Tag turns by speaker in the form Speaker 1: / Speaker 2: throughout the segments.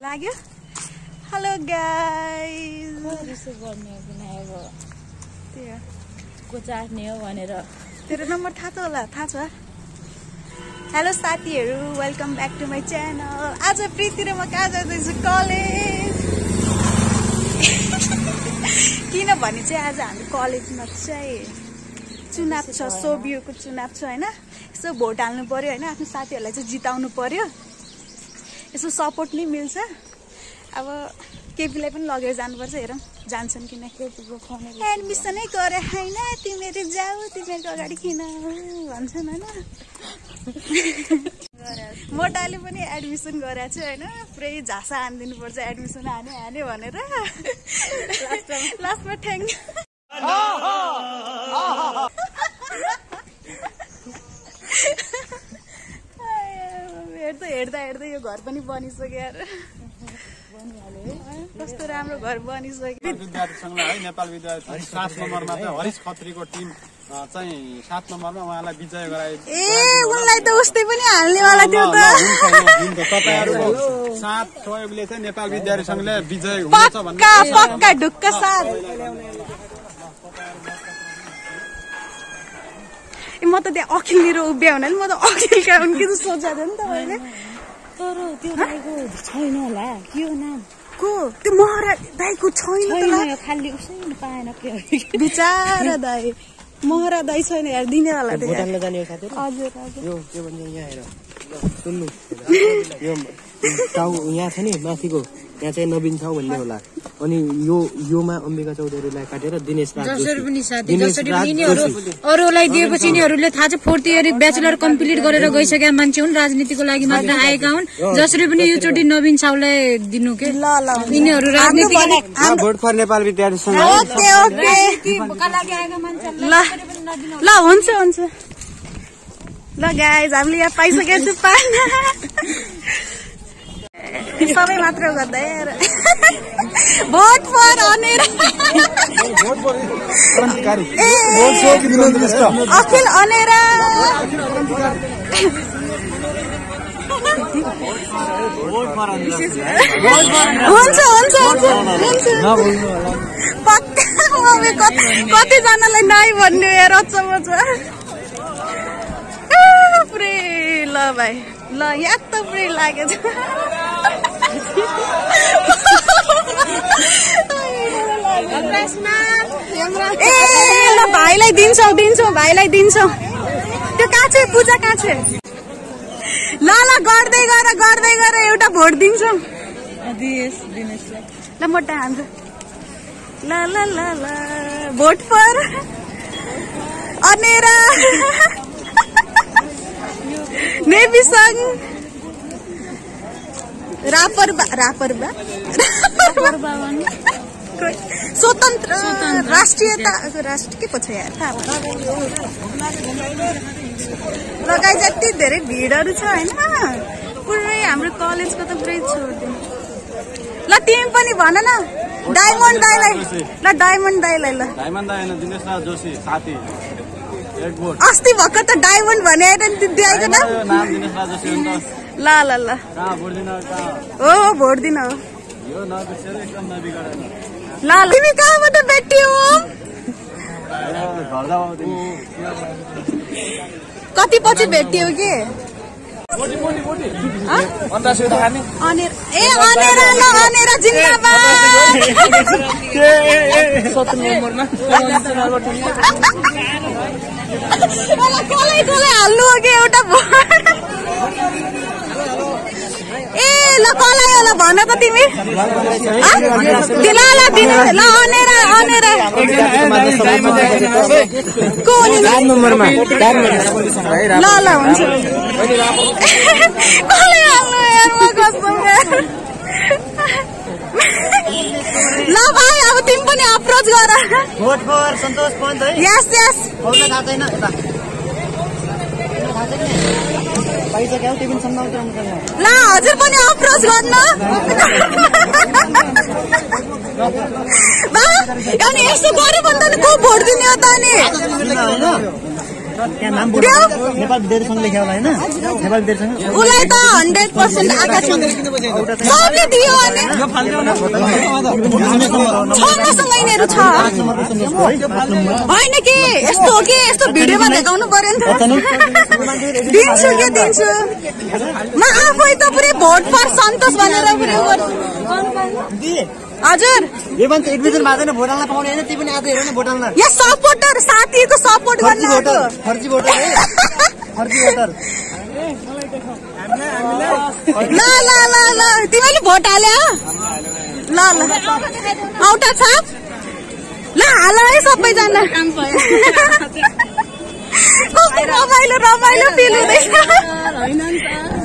Speaker 1: लाग्यो hello guys
Speaker 2: receive गर्ने हो किन अब
Speaker 1: त्यो
Speaker 2: को चाट्ने हो भनेर
Speaker 1: तेरो नम्बर थाहा छ होला थाहा छ हेलो साथीहरू welcome back to my channel आज प्रीति र म कहाँ जाँदैछु कलेज किनभने चाहिँ आज हाम्रो कलेजमा चाहिँ चुनाव छ सोबियोको चुनाव छ होइन यसो भोट हाल्नु पर्यो होइन आफ्नो साथीहरूलाई चाहिँ जिताउनु पर्यो यसो सपोर्ट नै मिल्छ। अब केपीलाई पनि लगेर जानुपर्छ हेरौँ। जान्छन् कि नै
Speaker 2: केटीको फोन
Speaker 1: एडमिसनै गरे होइन? तिमीहरू जाऊ तिमीहरूको अगाडि किन? भन्छन् होइन? मोटाले पनि एडमिसन गराएको छु होइन? पुरै झासा हानिदिनुपर्छ एडमिसन हाने हाने भनेर। लास्टमा। ठ्याङ हेर्दा हेर्दा यो घर पनि बनिसक्यो यार। कस्तो राम्रो घर बनिसक्यो।
Speaker 3: विद्यार्थी सङ्घलाई है नेपाल विद्यार्थी सङ्घ सात नम्बरमा चाहिँ हरिश खत्रीको टिम चाहिँ सात नम्बरमा उहाँलाई विजय गराए।
Speaker 1: ए उनलाई त उस्तै पनि हाल्नेवाला थियो त।
Speaker 3: ल, हुन्छ, ल, हुन्छ। तपाईँहरूको साथ सहयोगले चाहिँ नेपाल विद्यार्थी सङ्घले विजय हुनेछ भन्ने
Speaker 1: पक्का पक्का ढुक्क साथ। ए म त त्यहाँ अखिल मेरो उभिया हुनाले म त अखिलका हुन् कि सोचेको थिएँ नि त मैले।
Speaker 2: तर त्यो दाइको छैन होला। के हो नाम?
Speaker 1: को? त्यो महरा दाईको छैन
Speaker 2: खालि उसै पाएन के
Speaker 1: बिचारा दाई महरा दाई छैन यार दिनेवाला थियो यार।
Speaker 4: भुटानमा जाने हो साथीहरू।
Speaker 1: हजुर हजुर।
Speaker 4: यो के भन्छ यहाँ हेर। सुन्नु। यो टाउ यहाँ छ नि माथिको। यहाँ चाहिँ नवीन छाउ भन्ने होला अनि यो योमा अम्बिका चौधरीलाई काटेर दिनेश राज।
Speaker 5: अरूलाई दिएपछि यिनीहरूले थाहा छ फोर्थ इयर ब्याचलर कम्प्लिट गरेर गइसकेका मान्छे हुन् राजनीतिको लागि मात्र आएका हुन्। जसरी पनि योचोटि नवीन साउलाई दिनु के। यिनीहरू
Speaker 4: फर नेपाल विद्यार्थी सङ्घ
Speaker 1: ओके ओके।
Speaker 5: का लागि आएका मान्छेहरूलाई
Speaker 1: ल। ल हुन्छ हुन्छ। ल गाइज हामीले यहाँ पाइसकेको छु पाना सबै मात्र गर्दा भोट फर अनेर अखिल अनेरा हुन्छ हुन्छ कतिजनालाई नाइ भन्ने यार अचम्म पुरै ल भाइ ल यहाँ त पुरै लागेछ ए ल भाइलाई दिन्छौ दिन्छौ भाइलाई दिन्छौ। त्यो कहाँ छ? पूजा कहाँ छ? ल ल गर्दै गर गर्दै गर एउटा भोट दिन्छौ। ल मोटा हान्छ ल ल ल ल भोट फर अनेरा। नेभी सङ रापर बा रापर बा स्वतन्त्र राष्ट्रियता राष्ट्र के पो छ यार थाहा। लगाइ जति धेरै भिडहरू छ होइन पुरै हाम्रो कलेजको त पुरै छोडिदिनु ल तिमी पनि भन न डायमन्ड दाईलाई ल डायमन्ड दाईलाई ल
Speaker 3: डायमन्ड दाइ होइन दिनेश राज जोशी साथी एक भोट
Speaker 1: अस्ति भर्खर त डायमन्ड भने आएर नि
Speaker 3: यो नाम
Speaker 1: ल ल ल. हो भोट दिन ल। तिमी कहाँबाट भेटियो कति पछि भेटियो कि? हाल्नु हो एउटा ल कसलाई होला भन त तिमी? ल ल दिनु ल अनेरा अनेरा को
Speaker 4: नम्बरमा।
Speaker 1: ल ल हुन्छ। कसलाई हाल्नु यार म कसम। ल भाइ अब तिमी पनि अप्रोच गर।
Speaker 4: भोट फर सन्तोष पन्त है।
Speaker 1: यस यस
Speaker 4: थाहा छैन यता पाइसक्यो त्यो पनि सम्मान उठाउनु
Speaker 1: ल हजुर पनि अप्रोच गर्नु। बा, अनि यसो गऱ्यो भने त अनि को भोट दिने हो त अनि?
Speaker 4: त्यहाँ नाम नेपाल विद्यार्थी सङ्घ लेख्यो होला होइन? नेपाल विद्यार्थी सङ्घ
Speaker 1: उसलाई त हन्ड्रेड पर्सेन्ट आएको छ सबले दियो अनि छ मसँग यिनीहरू छ। होइन कि? यस्तो हो कि? यस्तो भिडियोमा देखाउनु पर्यो नि त। दिन्छु के दिन्छु? म आफै त पुरै भोट फर सन्तोष भनेर पुरै गर्छु हजुर।
Speaker 4: यो मान्छे एडमिसन भएको छैन भोट हाल्न पाउने होइन त्यो पनि आज हेर न भोट हाल्न
Speaker 1: यो सपोर्टर साथीको सपोर्ट गर्न
Speaker 4: भोटर फर्जी भोटर है फर्जी भोटर।
Speaker 1: ल ल ल ल तिमीले भोट हाल्यो ल ल। औटा छाप। ल हाल है सबैजना। कस्तो रमाइलो रमाइलो फिल हुँदैछ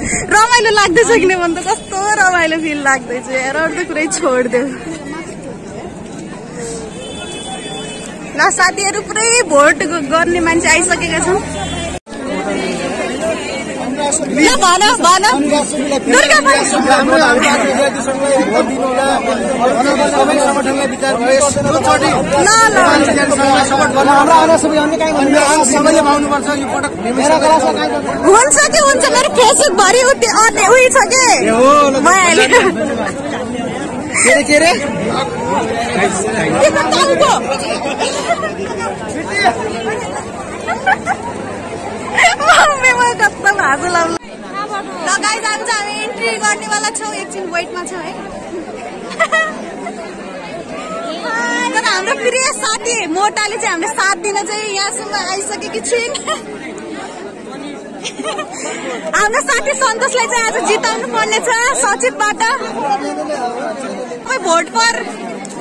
Speaker 1: रमाइलो लाग्दैछ किन भन्दा कस्तो रमाइलो फिल लाग्दैछ। यार अरू त कुरै छोडिदेऊ। ल साथीहरू पुरै भोट गर्ने मान्छे आइसकेका छन् ल भन भन। दुर्गा हुन्छ कि हुन्छ मेरो फेसबुक भरि उयो छ कि?
Speaker 4: के
Speaker 1: त लाग्ला ल गाइज आज चाहिँ हामी इन्ट्री गर्नेवाला छौँ एकछिन वेटमा छौँ है। तर हाम्रो प्रिय साथी मोटाले चाहिँ हामीले साथ दिन चाहिँ यहाँसम्म आइसकेकी छिन्। हाम्रो साथी सन्तोषलाई चाहिँ आज जिताउनु पर्ने छ सचिवबाट भोट पर।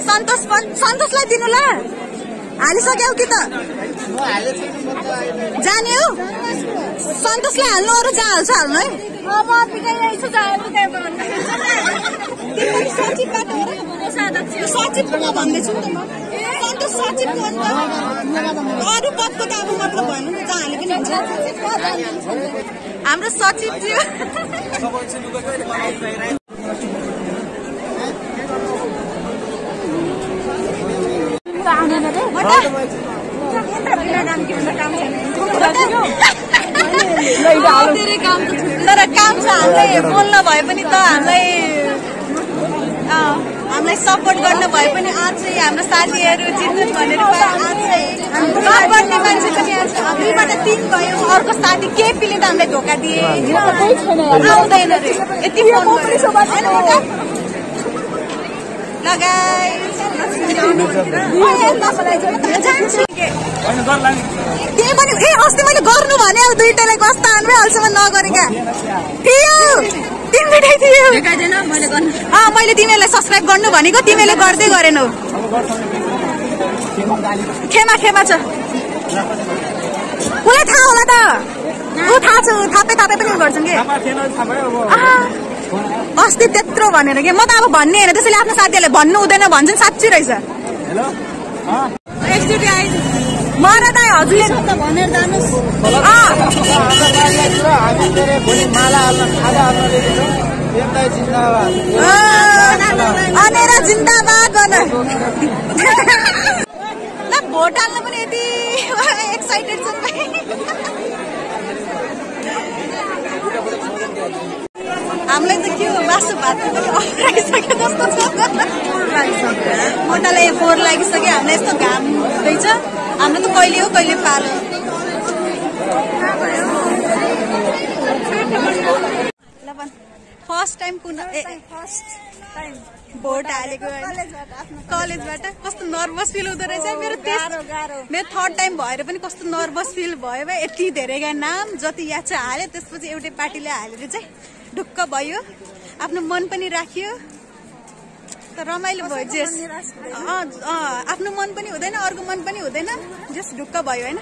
Speaker 1: सन्तोष सन्तोषलाई दिनु ल हालिसक्यौ कि त? जाने हो। सन्तोषलाई हाल्नु अरू जहाँ हाल्छ हाल्नु है भन्दैछु नि त म सन्तोष सचिवको हो नि त अरू पदको त अब मतलब भन्नु न जहाँ हाले पनि हुन्छ हाम्रो सचिवज्यू तर काम छ हामीलाई बोल्न भए पनि त हामीलाई हामीलाई सपोर्ट गर्न भए पनि आज चाहिँ हाम्रो साथीहरू जित्नु भनेर आज चाहिँ गर्ने मान्छे पनि दुईबाट तिन भयो अर्को साथी केपीले त हामीलाई धोका दिए। आउँदैन रे। यति फोन गरेर। लगाइ जान्छु के ए अस्ति मैले गर्नु भने अब दुइटालाई कस्तो हान्मै हाल्छमा नगरेका अँ मैले तिमीहरूलाई सब्सक्राइब गर्नु भनेको तिमीले गर्दै गरेनौ खेमा खेमा छ उसलाई थाहा होला त ऊ थाहा छ थापै थापै पनि गर्छन् कि अस्ति त्यत्रो भनेर के? म त अब भन्ने होइन त्यसैले आफ्नो साथीहरूले भन्नु हुँदैन भन्छन् साँच्ची रहेछ। मलाई हजुरले भनेर जिन्दाबाद। ल भोट हाल्न पनि यति एक्साइटेड छ हामीलाई त के हो मासु भात अप्राइसक्यो जस्तो छ। मोटालाई फोहोर लागिसक्यो हामीलाई यस्तो घाम हुँदैछ। हाम्रो त कहिले हो कहिले पालो फर्स्ट टाइम कुन फर्स्ट टाइम भोट हालेको कलेजबाट कस्तो नर्भस फिल हुँदो रहेछ मेरो मेरो थर्ड टाइम भएर पनि कस्तो नर्भस फिल भयो भाइ यति धेरैका नाम जति याद छ हाल्यो त्यसपछि एउटै पार्टीले हालेर चाहिँ ढुक्क भयो। आफ्नो मन पनि राखियो। त रमाइलो भयो जेस। अँ, अँ, आफ्नो मन पनि हुँदैन अर्को मन पनि हुँदैन जस ढुक्क भयो होइन?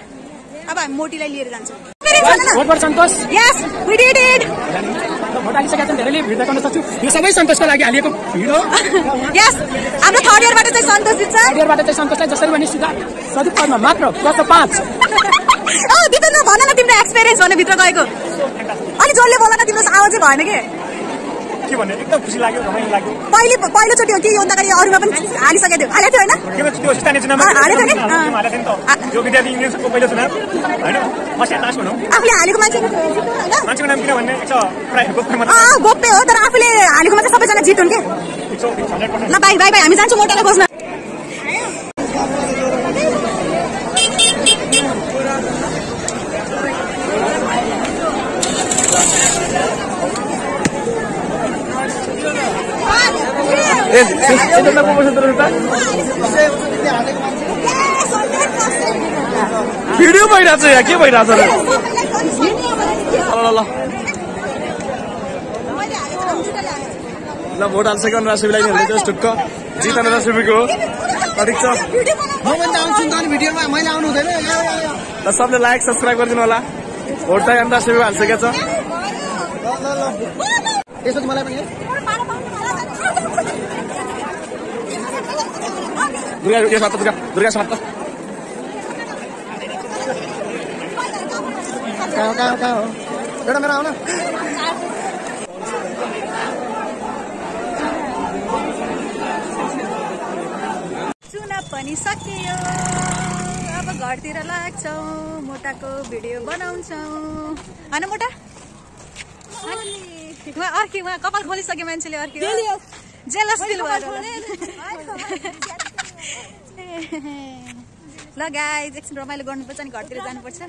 Speaker 1: अब हामी मोटीलाई लिएर जान्छौँ।
Speaker 6: सबै सन्तोषको लागि हालिएको भिड हो।
Speaker 1: यस हाम्रो थर्ड इयरबाट चाहिँ सन्तोष जित्छ
Speaker 6: क्यारियरबाट चाहिँ सन्तोषलाई जसरी भने सिधा सदुप पदमा मात्र गत पाँच।
Speaker 1: ओ दिपेन्द्र भन न तिम्रो एक्सपिरियन्स भने भित्र गएको। अनि जसले बोल न तिम्रो आवाजै भएन के?
Speaker 6: के भन्ने? एकदम खुसी लाग्यो रमाइलो लाग्यो।
Speaker 1: पहिले पहिलोचोटि हो कि योभन्दा अगाडि अरूमा पनि हालिसकेको थियो? हालेको थियो होइन?
Speaker 6: त्यो स्थानीय चुनावमा
Speaker 1: हालेको थियो नि?
Speaker 6: हालेको यो विद्यार्थी युनियनको पहिलो चुनाव होइन? फर्स्ट लास्ट भनौँ
Speaker 1: आफूले हालेको मान्छे होइन
Speaker 6: मान्छेको नाम किन भन्ने? छ प्रायः गोप्य
Speaker 1: हो तर आफूले हालेकोमा चाहिँ सबैजना जित हुन् क्या ल बाई बाई बाई हामी जान्छौँ मोटालाई
Speaker 7: भिडियो भइरहेको छ यहाँ के भइरहेको छ ल ल भोट हालिसक्यो अनुराग सुबीलाई नि जस्ट ढुक्क जित अनुराग सुबीको हो छ
Speaker 4: त त भिडियोमा मैले आउनु
Speaker 7: ल सबले लाइक सब्सक्राइब गरिदिनु होला भोट चाहिँ अनुराग सुबी हालिसकेको छ
Speaker 4: त्यसपछि मलाई पनि
Speaker 7: दुर्गा यो सात दुर्गा दुर्गा सात
Speaker 4: कहाँ हो, कहाँ हो, कहाँ हो एउटा मेरो आउन
Speaker 1: चुनाव पनि सकियो। अब घरतिर लाग्छौँ मोटाको भिडियो बनाउँछौँ। होइन मोटा? उहाँ अर्की उहाँ कपाल खोलिसक्यो मान्छेले अर्की जेलस फिल भएर ल गाई एकछिन रमाइलो गर्नुपर्छ नि घरतिर जानुपर्छ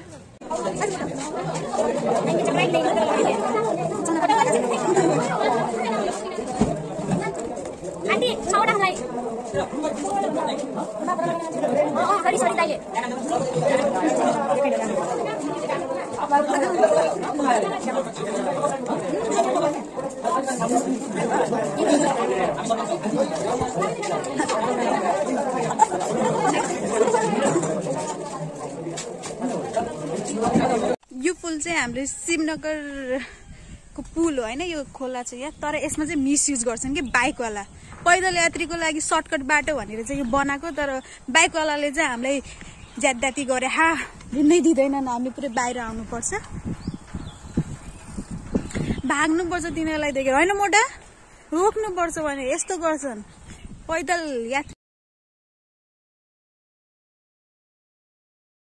Speaker 8: आन्टी छवटा मलाई सरी सरी दाइले
Speaker 1: यो पुल चाहिँ हाम्रो शिवनगरको पुल हो होइन? यो खोला चाहिँ यहाँ तर यसमा चाहिँ मिसयुज गर्छन् कि बाइकवाला। पैदल यात्रीको लागि सर्टकट बाटो भनेर चाहिँ यो बनाएको तर बाइकवालाले चाहिँ हामीलाई ज्यादाती गरे। हा हिँड्नै दिँदैनन् हामी पुरै बाहिर आउनुपर्छ। भाग्नुपर्छ तिनीहरूलाई देखेर। होइन मोटा? रोक्नुपर्छ भने यस्तो गर्छन्। पैदल यात्री